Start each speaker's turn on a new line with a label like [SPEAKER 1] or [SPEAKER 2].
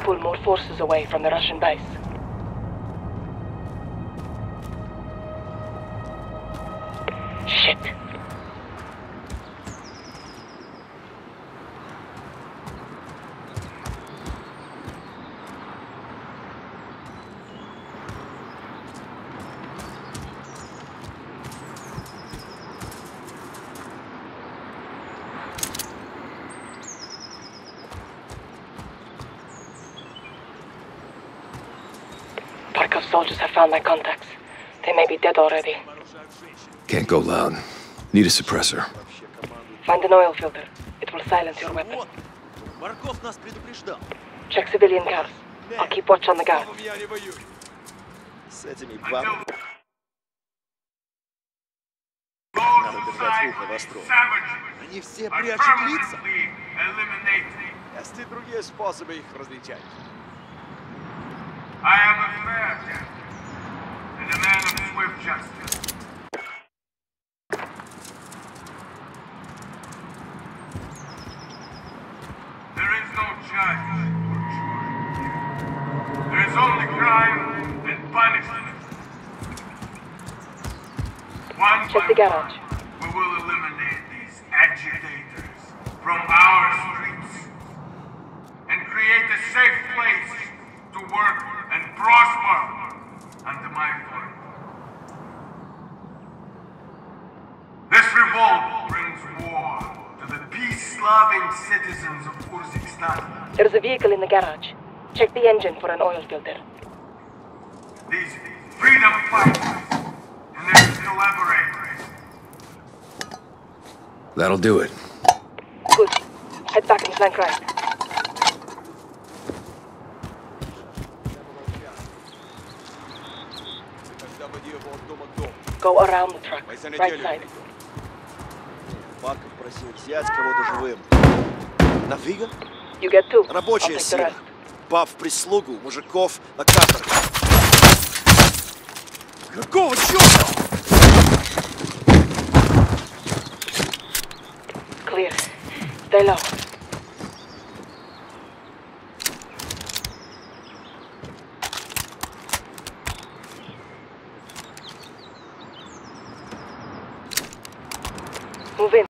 [SPEAKER 1] pull more forces away from the Russian base. Barkov soldiers have found my contacts. They may be dead already.
[SPEAKER 2] Can't go loud. Need a suppressor.
[SPEAKER 1] Find an oil filter. It will silence your weapon. Check civilian cars. I'll keep watch on the guards.
[SPEAKER 3] Они все прячут лица. Есть и другие способы их различать.
[SPEAKER 4] Judge. There is only crime and punishment. One
[SPEAKER 1] Check the garage.
[SPEAKER 4] one, we will eliminate these agitators from our streets and create a safe place to work and prosper under my flag. This revolt brings war Slavic citizens of Urzikstan.
[SPEAKER 1] There's a vehicle in the garage. Check the engine for an oil filter.
[SPEAKER 4] These freedom fighters and their collaborators.
[SPEAKER 2] That'll do it.
[SPEAKER 1] Good. Head back
[SPEAKER 3] into Lankrai.
[SPEAKER 1] Go around the truck, right side.
[SPEAKER 3] Барков просил взять кого-то живым. Нафига? Рабочая сила. Пав прислугу, мужиков на каторгу. Какого черта?
[SPEAKER 1] Clear. Stay low. Move in.